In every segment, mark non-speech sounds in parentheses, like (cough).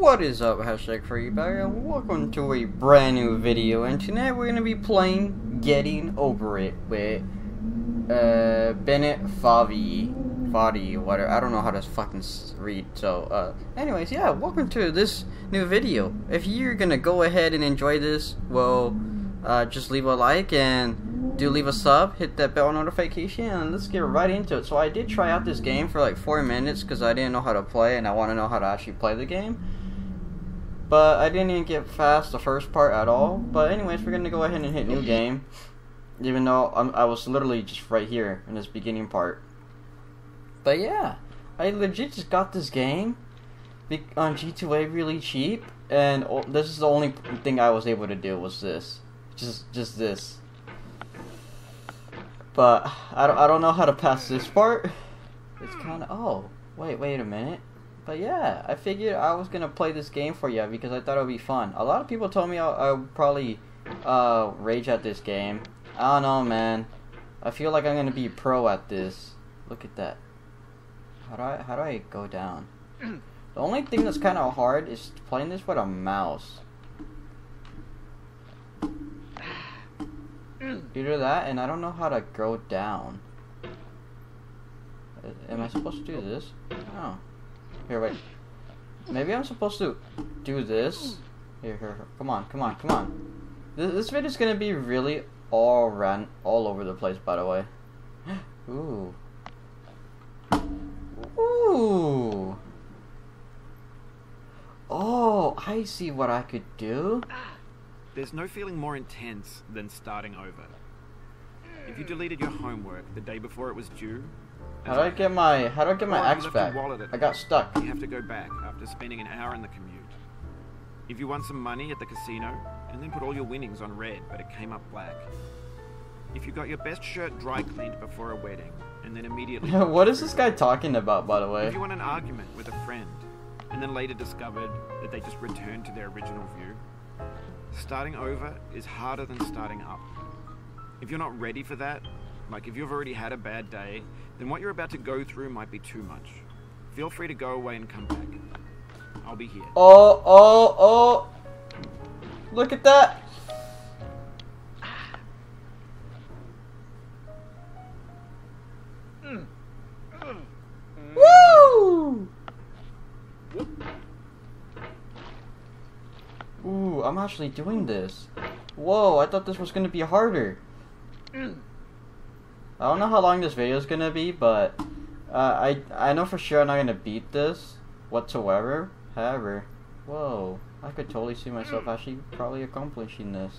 What is up, hashtag FurryPack, and welcome to a brand new video, and tonight we're gonna be playing Getting Over It with, uh, Bennett Favi. Fadi, whatever, I don't know how to fucking read, so, uh, anyways, yeah, welcome to this new video. If you're gonna go ahead and enjoy this, well, uh, just leave a like, and do leave a sub, hit that bell notification, and let's get right into it. So I did try out this game for like 4 minutes, because I didn't know how to play, and I want to know how to actually play the game. But I didn't even get past the first part at all. But anyways, we're gonna go ahead and hit new game. Even though I'm, I was literally just right here in this beginning part. But yeah, I legit just got this game on G2A really cheap, and this is the only thing I was able to do was this, just just this. But I don't I don't know how to pass this part. It's kind of oh wait wait a minute. But yeah, I figured I was gonna play this game for you because I thought it would be fun. A lot of people told me I would probably uh, rage at this game. I don't know, man. I feel like I'm gonna be pro at this. Look at that. How do I how do I go down? (clears throat) The only thing that's kind of hard is playing this with a mouse. (sighs) Either that, and I don't know how to go down. Am I supposed to do this? Oh. Here, wait. Maybe I'm supposed to do this. Here, here, here. Come on, come on, come on. This, this video's gonna be really all ran all over the place, by the way. (gasps) Ooh. Ooh. Oh, I see what I could do. There's no feeling more intense than starting over. If you deleted your homework the day before it was due, how do I get my how do I get my axe back? I got stuck. You have to go back after spending an hour in the commute. If you won some money at the casino and then put all your winnings on red, but it came up black. If you got your best shirt dry cleaned before a wedding and then immediately (laughs) What is this guy talking about by the way? If you won an argument with a friend and then later discovered that they just returned to their original view, starting over is harder than starting up. If you're not ready for that, like if you've already had a bad day, then what you're about to go through might be too much. Feel free to go away and come back. I'll be here. Oh, oh, oh! Look at that! Hmm. Woo! Ooh, I'm actually doing this. Whoa, I thought this was gonna be harder. Hmm. I don't know how long this video is gonna be, but uh, I I know for sure I'm not gonna beat this whatsoever. However, whoa, I could totally see myself actually probably accomplishing this.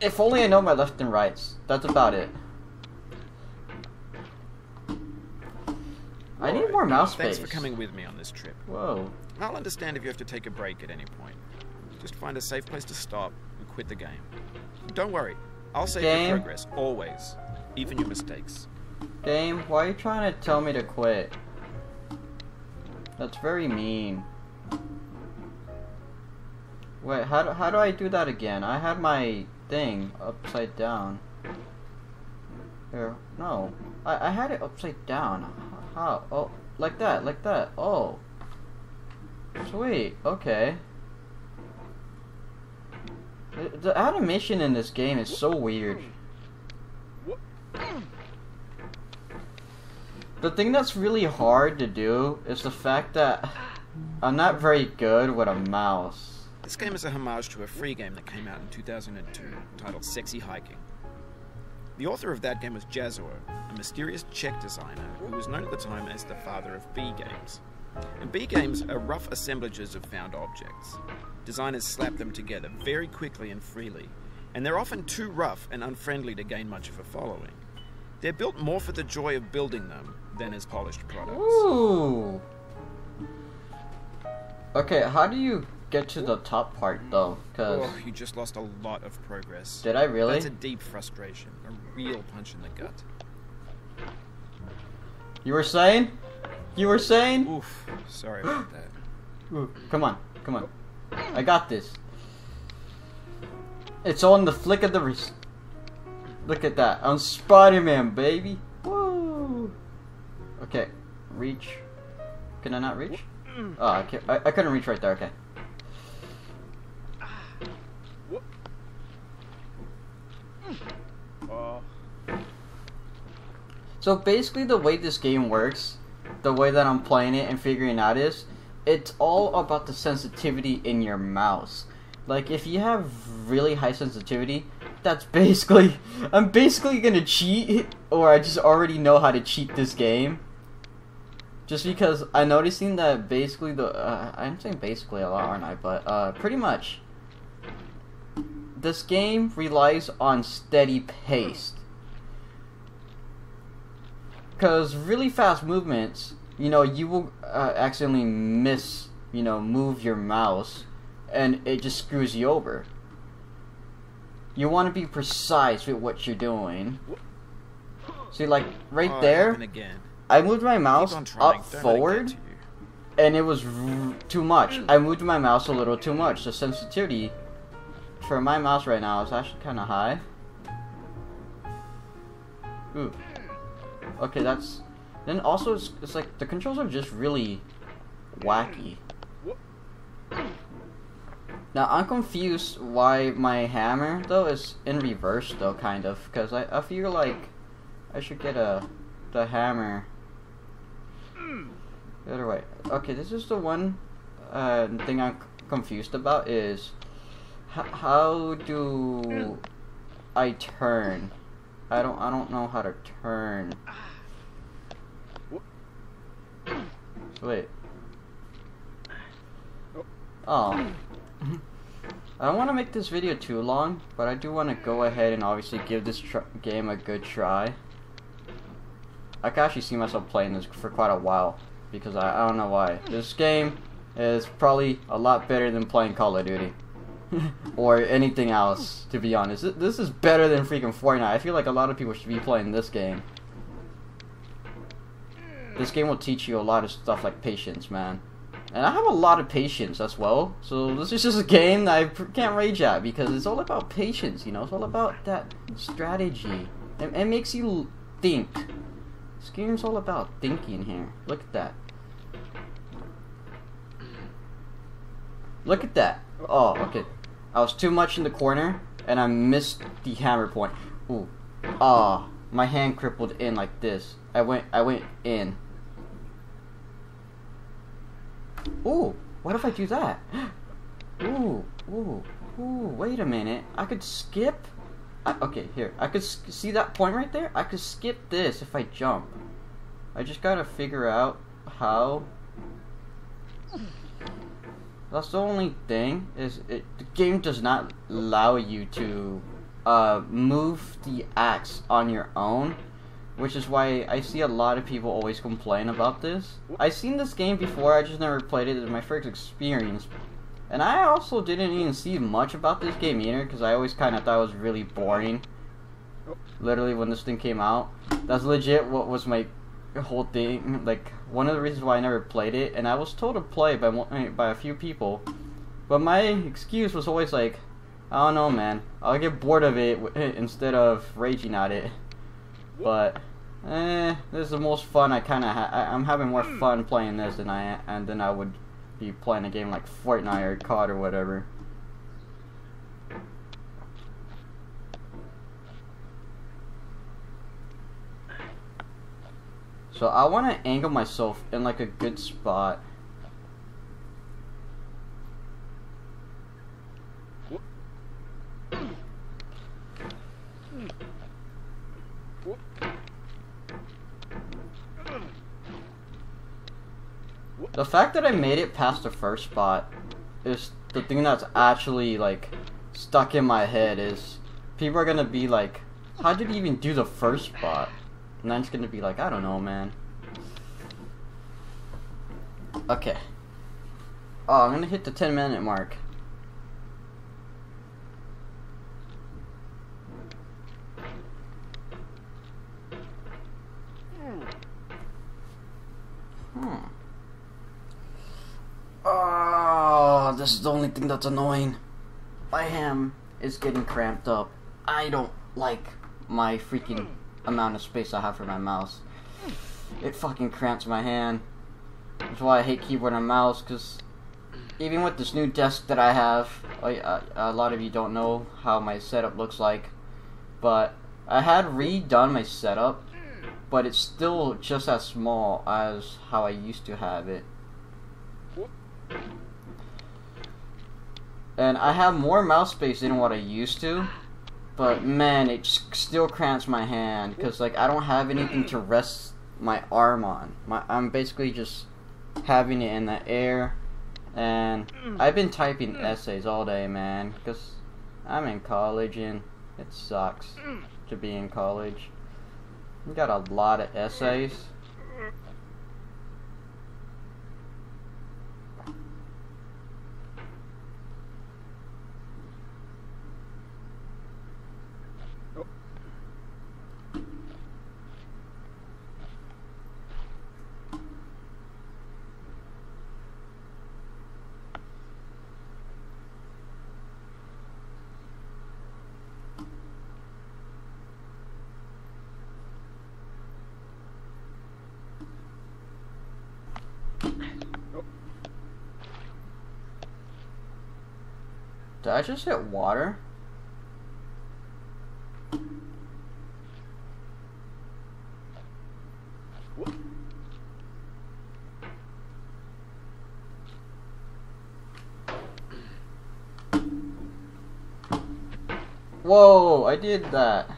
If only I know my left and rights. That's about it. I need more mouse space. Thanks for coming with me on this trip. Whoa. I'll understand if you have to take a break at any point. Just find a safe place to stop and quit the game. Don't worry, I'll save game. your progress, always. Even your mistakes. Game, why are you trying to tell me to quit? That's very mean. Wait, how do, how do I do that again? I had my thing upside down. Here, no. I, I had it upside down. How? Oh, like that, like that. Oh. Sweet, okay. The animation in this game is so weird. The thing that's really hard to do is the fact that I'm not very good with a mouse. This game is a homage to a free game that came out in 2002 titled Sexy Hiking. The author of that game was Jazzuo, a mysterious Czech designer who was known at the time as the father of B games. And B games are rough assemblages of found objects. Designers slap them together very quickly and freely, and they're often too rough and unfriendly to gain much of a following. They're built more for the joy of building them than as polished products. Ooh. Okay, how do you get to the top part though? Cause oh, you just lost a lot of progress. Did I really? That's a deep frustration, a real punch in the gut. You were saying? You were saying? Oof, sorry about that. (gasps) Ooh, come on, come on. I got this. It's on the flick of the wrist. Look at that. I'm Spider-Man, baby. Woo! Okay, reach. Can I not reach? Mm. Oh, I, can't, I, I couldn't reach right there. Okay. Oh. So basically, the way this game works, the way that I'm playing it and figuring out is, it's all about the sensitivity in your mouse. Like if you have really high sensitivity, that's (laughs) basically I'm basically gonna cheat, or I just already know how to cheat this game. Just because I'm noticing that basically the uh, I'm saying basically a lot, aren't I? But uh, pretty much, this game relies on steady pace. Because really fast movements, you know, you will uh, accidentally miss, you know, move your mouse, and it just screws you over. You want to be precise with what you're doing. See, like right Oh, there, again. I moved my mouse up Don't let it get forward, and it was r- too much. I moved my mouse a little too much. The sensitivity for my mouse right now is actually kind of high. Ooh. Okay, that's. Then also, it's, it's like the controls are just really wacky. Now I'm confused why my hammer though is in reverse though, kind of, because I, I feel like I should get a the hammer the other way. Okay, this is the one uh, thing I'm confused about is how do I turn? I don't I don't know how to turn. Wait. Oh. oh. I don't want to make this video too long, but I do want to go ahead and obviously give this tr- game a good try. I can actually see myself playing this for quite a while because I, I don't know why. This game is probably a lot better than playing Call of Duty (laughs) or anything else. To be honest, this is better than freaking Fortnite. I feel like a lot of people should be playing this game. This game will teach you a lot of stuff like patience, man. And I have a lot of patience as well. So this is just a game that I can't rage at because it's all about patience, you know. It's all about that strategy. It, it makes you think. This game's all about thinking here. Look at that. Look at that. Oh, okay. I was too much in the corner and I missed the hammer point. Ooh. Ah, my hand crippled in like this. I went I went in. Ooh, what if I do that? (gasps) Ooh, ooh, ooh, wait a minute. I could skip? I, okay, here. I could see that point right there? I could skip this if I jump. I just gotta figure out how. That's the only thing is it, the game does not allow you to uh, move the axe on your own, which is why I see a lot of people always complain about this. I've seen this game before, I just never played it. It's my first experience, and I also didn't even see much about this game either because I always kind of thought it was really boring. Literally, when this thing came out, that's legit what was my whole thing. Like one of the reasons why I never played it, and I was told to play by eh, by a few people, but my excuse was always like, I don't know, man. I'll get bored of it eh, instead of raging at it. But eh, this is the most fun I kind of ha- I- I'm having more fun playing this than I and than I would be playing a game like Fortnite or COD or whatever. So I want to angle myself in like a good spot. The fact that I made it past the first spot is the thing that's actually like stuck in my head is people are gonna be like, how did you even do the first spot? And I'm just gonna be like, I don't know, man. Okay. Oh, I'm gonna hit the 10 minute mark. Hmm. Oh, this is the only thing that's annoying. My ham is getting cramped up. I don't like my freaking amount of space I have for my mouse. It fucking cramps my hand. That's why I hate keyboard and mouse, because even with this new desk that I have, I, I, a lot of you don't know how my setup looks like, but I had redone my setup, but it's still just as small as how I used to have it. And I have more mouse space than what I used to, but man, it still cramps my hand because like I don't have anything to (clears throat) rest my arm on. My I'm basically just having it in the air, and mm. I've been typing mm. essays all day, man, because I'm in college and it sucks mm. to be in college. We got a lot of essays. Did I just hit water? Whoa, I did that.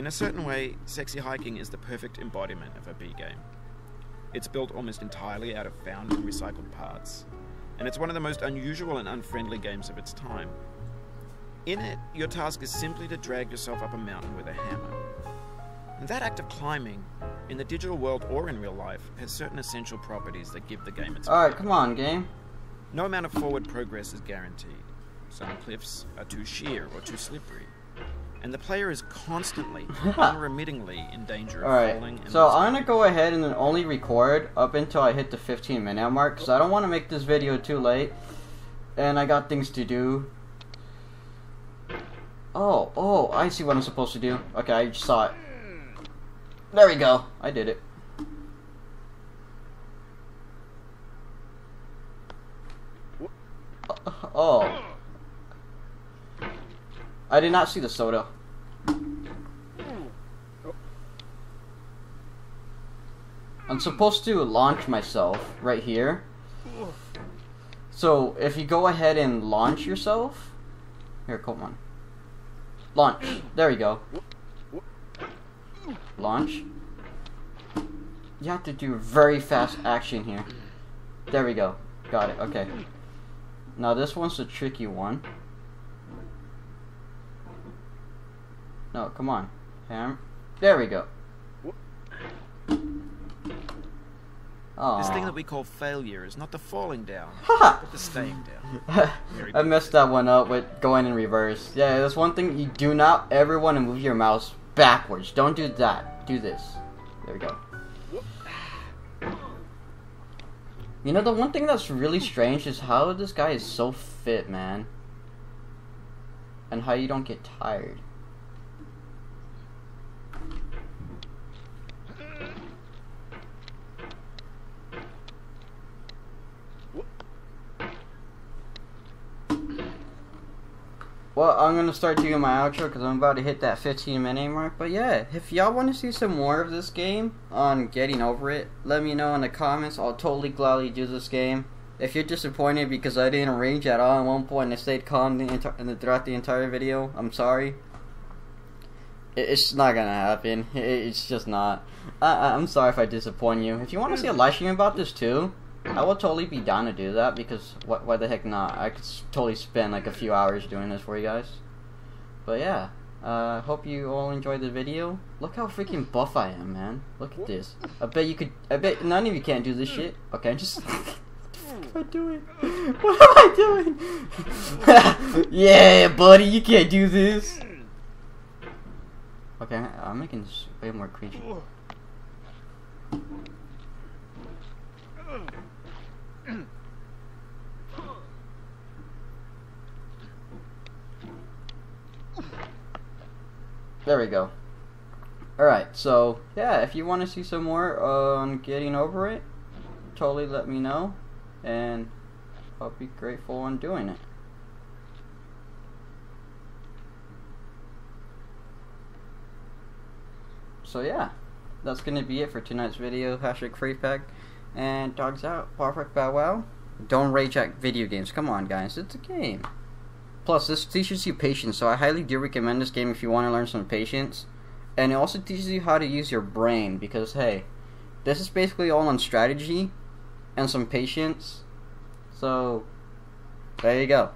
In a certain way, Sexy Hiking is the perfect embodiment of a B game. It's built almost entirely out of found and recycled parts, and it's one of the most unusual and unfriendly games of its time. In it, your task is simply to drag yourself up a mountain with a hammer. And that act of climbing, in the digital world or in real life, has certain essential properties that give the game its Alright, come on, game. No amount of forward progress is guaranteed. Some cliffs are too sheer or too slippery. And the player is constantly, (laughs) unremittingly in danger of falling Alright, and so losing I'm gonna go ahead and only record up until I hit the 15 minute mark because I don't want to make this video too late. And I got things to do. Oh, oh, I see what I'm supposed to do. Okay, I just saw it. There we go. I did it. Oh. I did not see the soda. I'm supposed to launch myself right here. So if you go ahead and launch yourself, here, come on. Launch. There we go. Launch. You have to do very fast action here. There we go. Got it. Okay. Now this one's a tricky one. No, come on. Ham. There we go. Oh. This thing that we call failure is not the falling down, (laughs) but the staying down. (laughs) I messed that one up with going in reverse. Yeah, that's one thing you do not ever want to move your mouse backwards. Don't do that. Do this. There we go. You know, the one thing that's really strange is how this guy is so fit, man. And how you don't get tired. Well, I'm gonna start doing my outro because I'm about to hit that 15 minute mark. But yeah, if y'all want to see some more of this game on getting over it, let me know in the comments. I'll totally gladly do this game. If you're disappointed because I didn't rage at all at one point and I stayed calm the throughout the entire video, I'm sorry. It's not gonna happen. It's just not. I- I'm sorry if I disappoint you. If you want to see a live stream about this too, I will totally be down to do that because? Why the heck not? I could totally spend like a few hours doing this for you guys. But yeah, uh, hope you all enjoyed the video. Look how freaking buff I am, man. Look at this. I bet you could. I bet none of you can't do this shit. Okay, just. (laughs) (laughs) what am I doing? What am I doing? yeah, buddy, you can't do this. Okay, I'm making this way more cringy. There we go. Alright, so, yeah, if you want to see some more on getting over it, totally let me know. And I'll be grateful on doing it. So yeah, that's gonna be it for tonight's video. Hashtag Furry Pack and dogs out. Perfect bow wow. Don't rage at video games. Come on, guys, it's a game. Plus, this teaches you patience, so I highly do recommend this game if you want to learn some patience. And it also teaches you how to use your brain because hey, this is basically all on strategy and some patience. So there you go.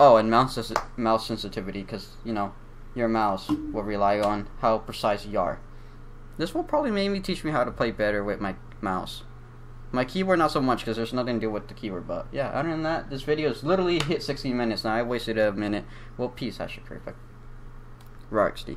Oh, and mouse mouse sensitivity because you know your mouse will rely on how precise you are. This will probably maybe teach me how to play better with my mouse. My keyboard not so much because there's nothing to do with the keyboard, but yeah, other than that, this video has literally hit 16 minutes now. I wasted a minute. Well, peace, I should perfect. Rocksty.